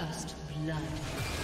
First blood.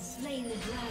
Slain the dragon.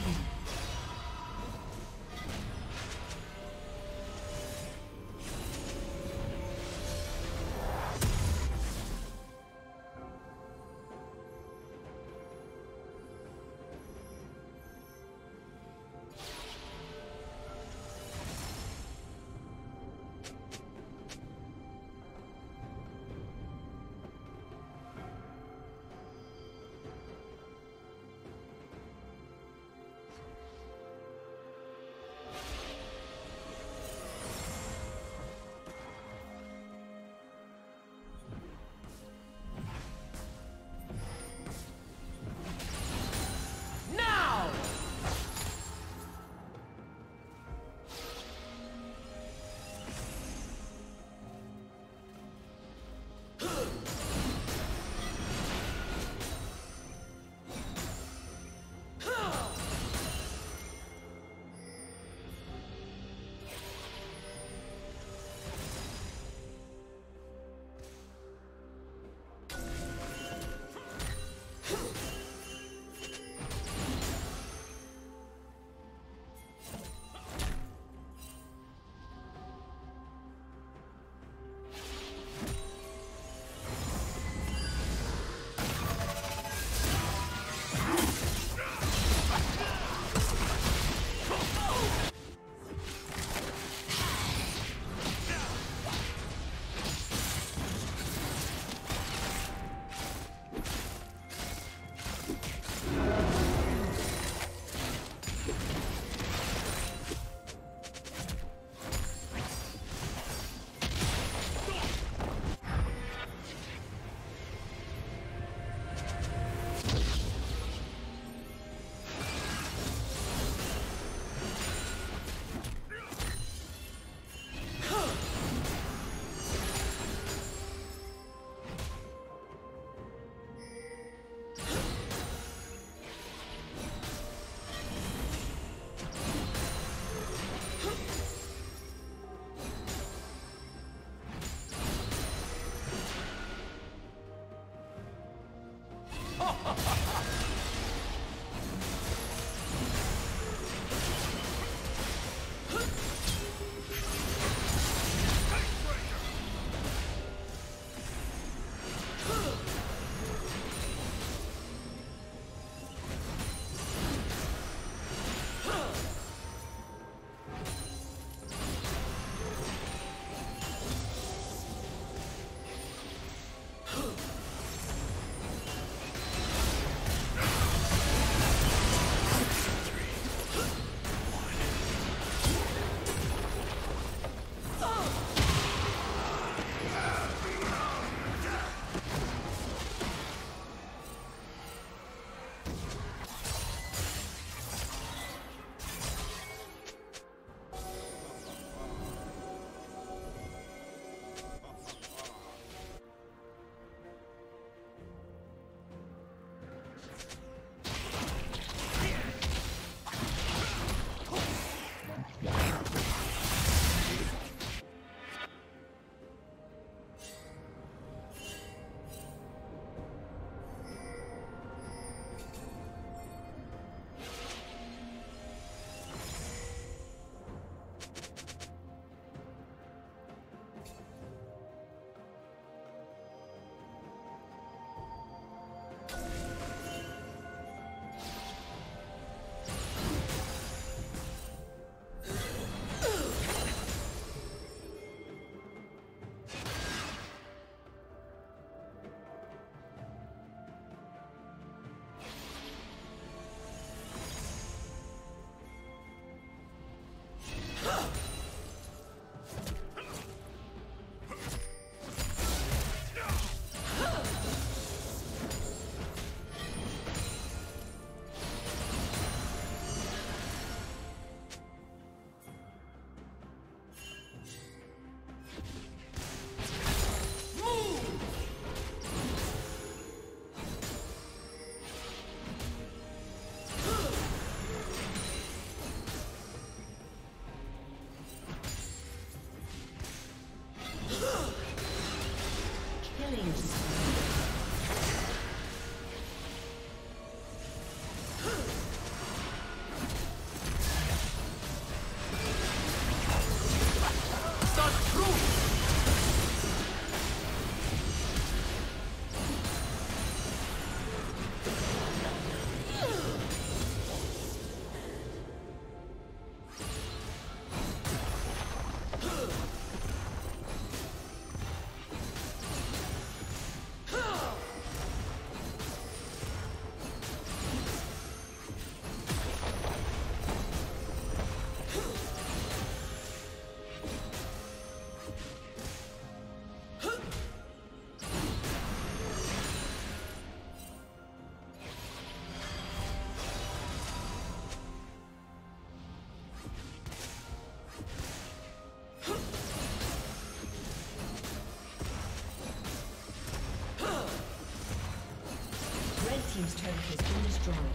destroyed.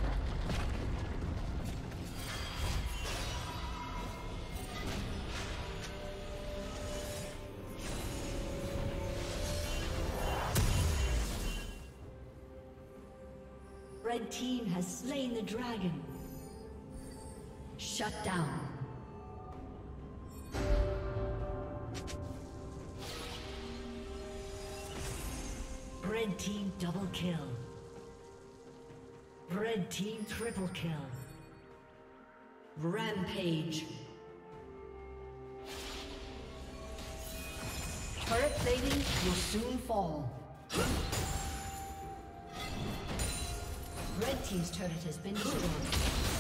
Red team has slain the dragon. Shut down. Red team double kill. Red team triple kill. Rampage. Turret plating will soon fall. Red Team's turret has been destroyed.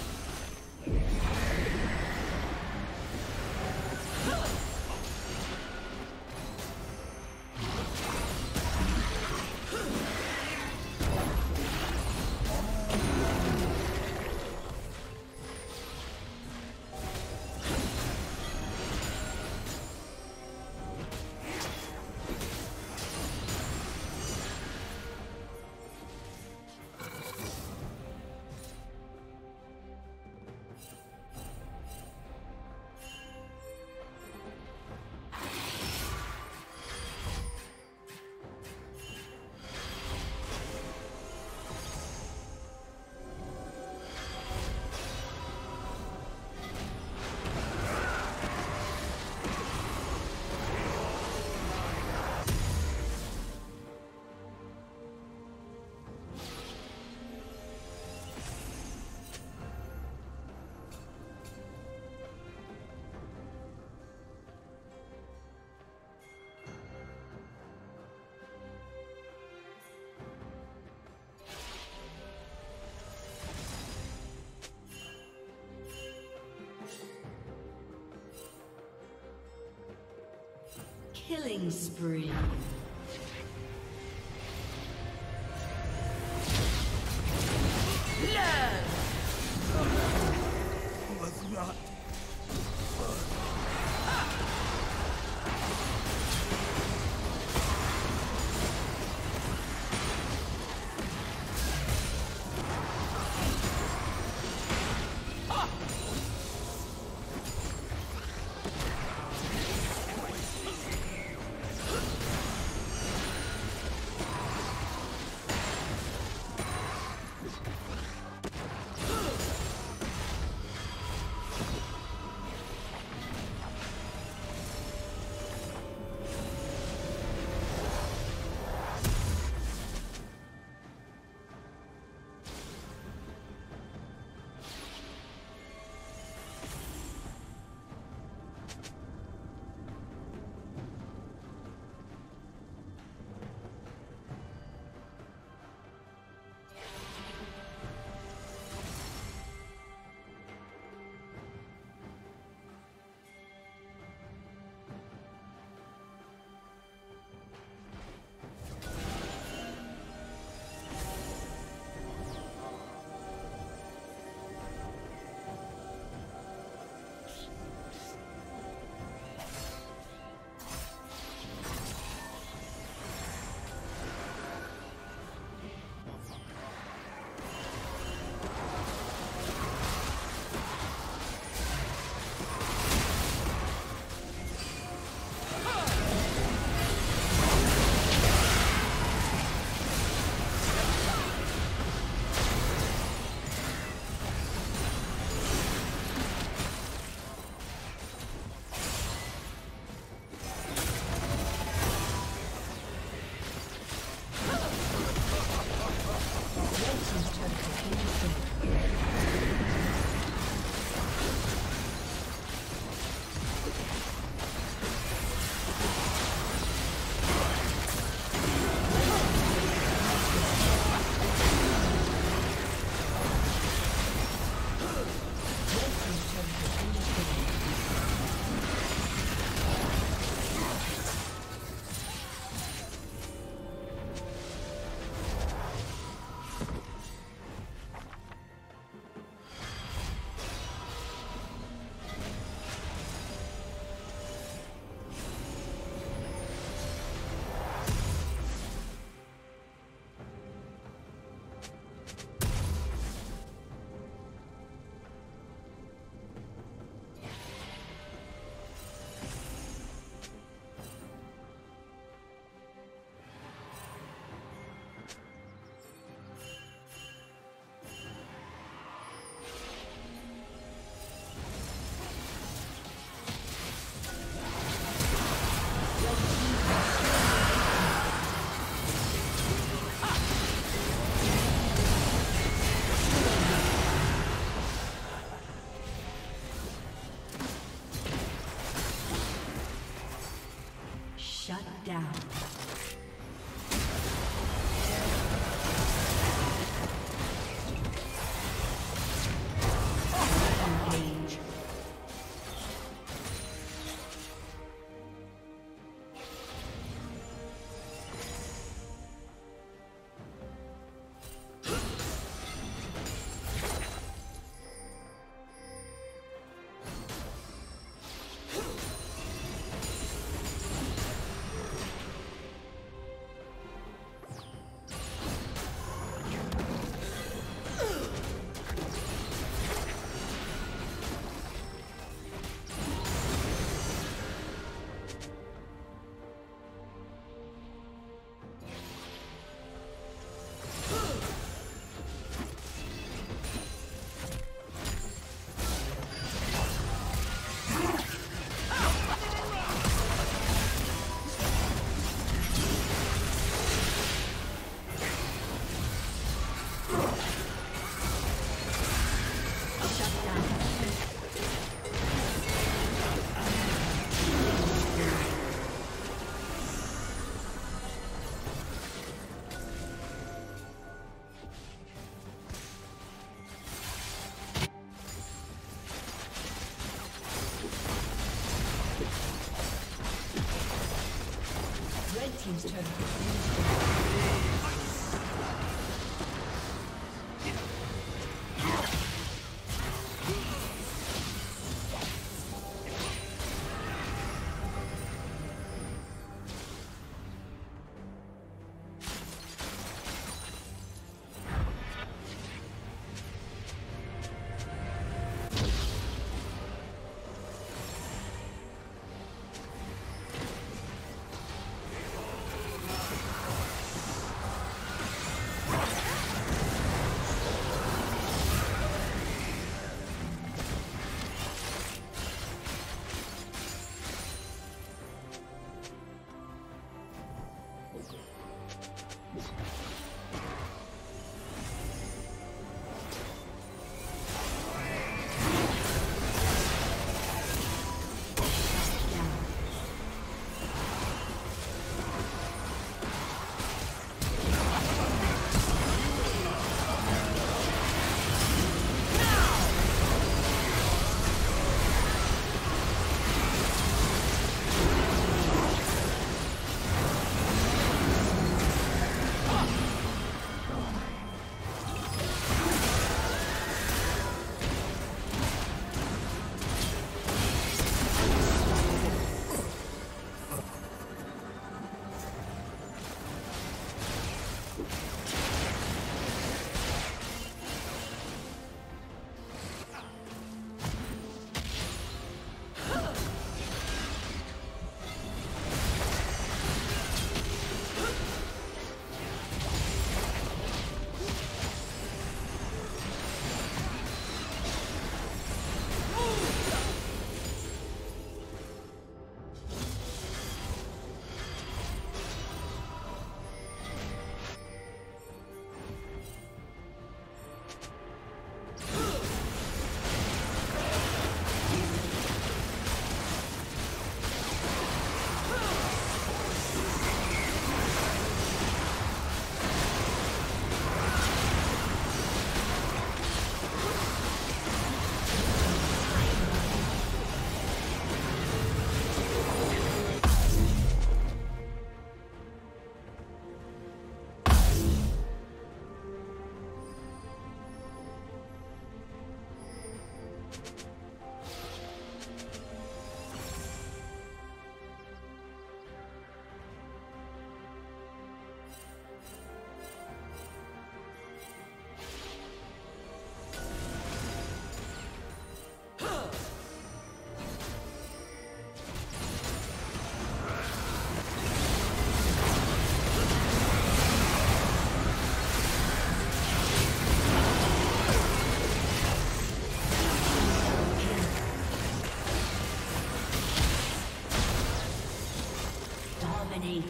Killing spree.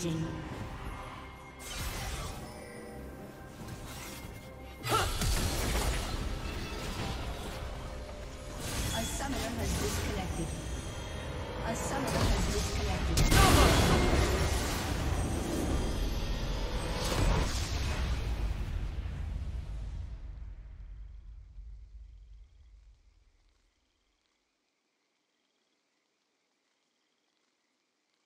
Dominating.